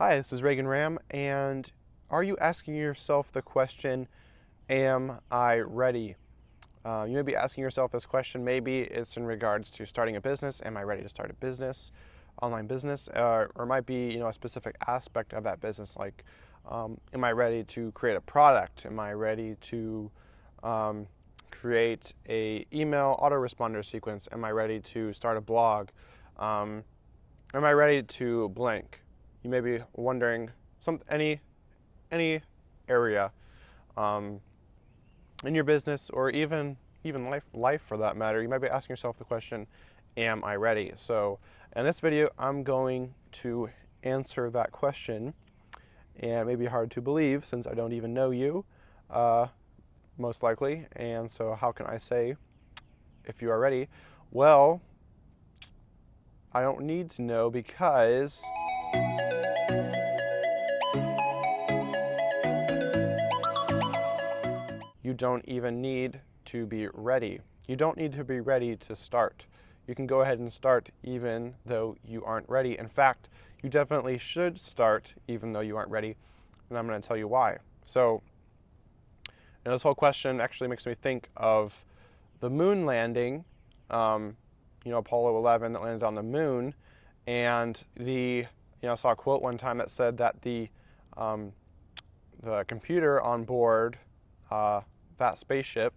Hi, this is Reagan Ram, and are you asking yourself the question, Am I ready? Uh, you may be asking yourself this question. Maybe it's in regards to starting a business. Am I ready to start a business, online business? Uh, or it might be you know a specific aspect of that business, like um, Am I ready to create a product? Am I ready to um, create a email autoresponder sequence? Am I ready to start a blog? Um, am I ready to blank? You may be wondering some any any area um, in your business or even even life life for that matter. You might be asking yourself the question, "Am I ready?" So in this video, I'm going to answer that question, and it may be hard to believe since I don't even know you. Uh, most likely. And so, how can I say if you are ready? Well, I don't need to know because. You don't even need to be ready. You don't need to be ready to start. You can go ahead and start even though you aren't ready. In fact, you definitely should start even though you aren't ready. And I'm going to tell you why. So, and this whole question actually makes me think of the moon landing, um, you know, Apollo 11 that landed on the moon. And the, you know, I saw a quote one time that said that the, um, the computer on board uh, that spaceship,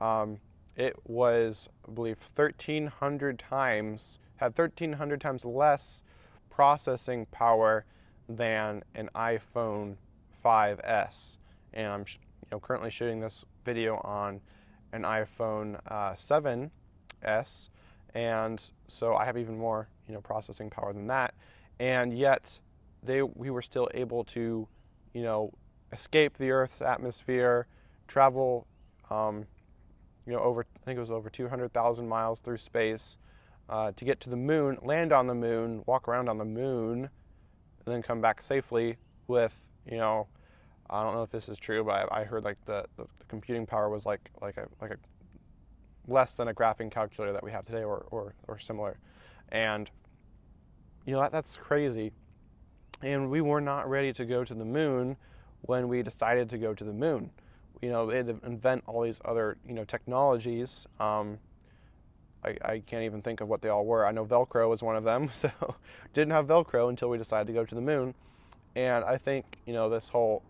um, it was, I believe, 1,300 times, had 1,300 times less processing power than an iPhone 5S. And I'm you know, currently shooting this video on an iPhone uh, 7s, and so I have even more, you know, processing power than that. And yet, they we were still able to, you know, escape the Earth's atmosphere, travel, um, you know, over I think it was over 200,000 miles through space uh, to get to the moon, land on the moon, walk around on the moon, and then come back safely with, you know, I don't know if this is true, but I, I heard like the, the, the, computing power was like like a like a less than a graphing calculator that we have today, or or, or similar, and you know that, that's crazy. And we were not ready to go to the moon when we decided to go to the moon. You know, they had to invent all these other you know technologies. Um, I, I, can't even think of what they all were. I know Velcro was one of them, so didn't have Velcro until we decided to go to the moon. And I think you know this whole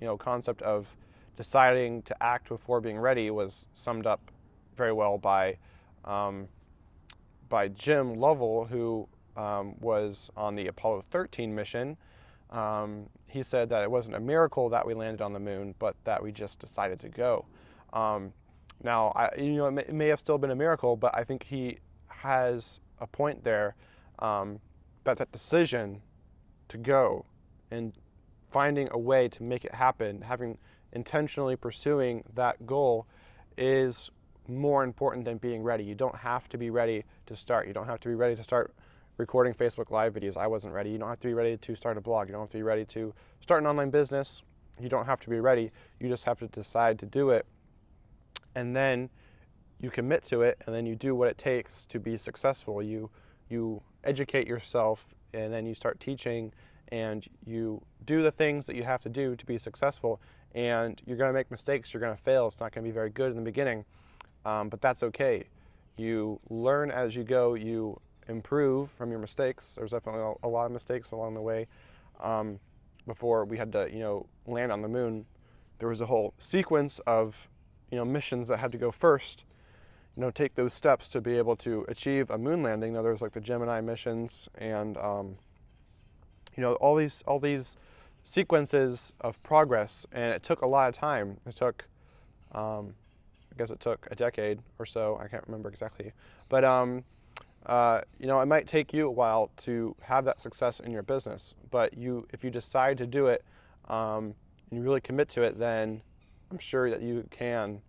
you know concept of deciding to act before being ready was summed up very well by um, by Jim Lovell, who um, was on the Apollo 13 mission. Um, he said that it wasn't a miracle that we landed on the moon, but that we just decided to go. Um, now, I, you know, it may, it may, have still been a miracle, but I think he has a point there um, that that decision to go and finding a way to make it happen, having intentionally pursuing that goal is more important than being ready. You don't have to be ready to start. You don't have to be ready to start recording Facebook Live videos. I wasn't ready. You don't have to be ready to start a blog. You don't have to be ready to start an online business. You don't have to be ready. You just have to decide to do it. And then you commit to it and then you do what it takes to be successful. You you educate yourself and then you start teaching and you do the things that you have to do to be successful. And you're going to make mistakes, you're going to fail. It's not going to be very good in the beginning, um, but that's okay. You learn as you go, you improve from your mistakes. There's definitely a lot of mistakes along the way. Um, before we had to, you know, land on the moon, there was a whole sequence of, you know, missions that had to go first you know, take those steps to be able to achieve a moon landing. Now, there's like the Gemini missions and um, you know, all these all these sequences of progress, and it took a lot of time. It took, um, I guess it took a decade or so. I can't remember exactly, but um, uh, you know, it might take you a while to have that success in your business. But you, if you decide to do it, um, and you really commit to it, then I'm sure that you can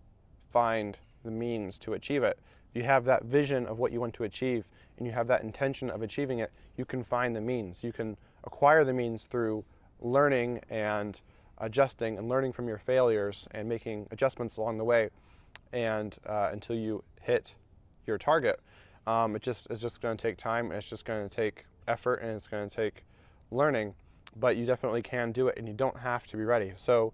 find the means to achieve it. If you have that vision of what you want to achieve and you have that intention of achieving it, you can find the means. You can acquire the means through learning and adjusting and learning from your failures and making adjustments along the way and uh, until you hit your target. Um, it just is just going to take time. It's just going to take effort and it's going to take learning. but you definitely can do it and you don't have to be ready. So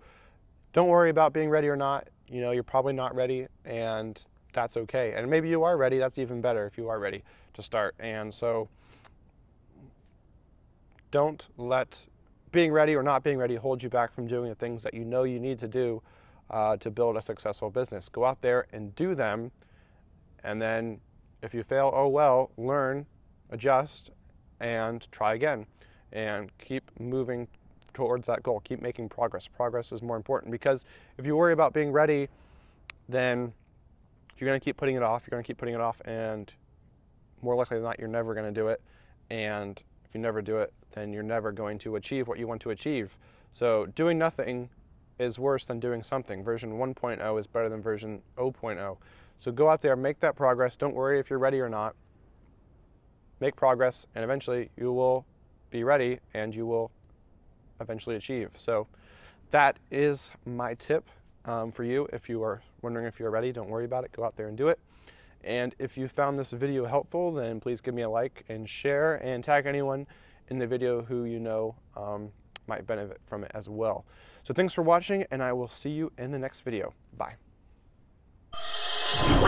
don't worry about being ready or not. You know, you're probably not ready and that's okay. And maybe you are ready, that's even better if you are ready to start. And so don't let being ready or not being ready hold you back from doing the things that you know you need to do uh, to build a successful business. Go out there and do them. And then if you fail, oh well, learn, adjust, and try again. And keep moving towards that goal. Keep making progress. Progress is more important because if you worry about being ready, then you're going to keep putting it off. You're going to keep putting it off, and more likely than not, you're never going to do it. And if you never do it, then you're never going to achieve what you want to achieve. So doing nothing is worse than doing something. Version 1.0 is better than version 0.0. So go out there, make that progress. Don't worry if you're ready or not. Make progress, and eventually you will be ready and you will eventually achieve. So that is my tip um, for you. If you are wondering if you're ready, don't worry about it. Go out there and do it. And if you found this video helpful, then please give me a like and share and tag anyone in the video who you know um, might benefit from it as well. So thanks for watching and I will see you in the next video. Bye.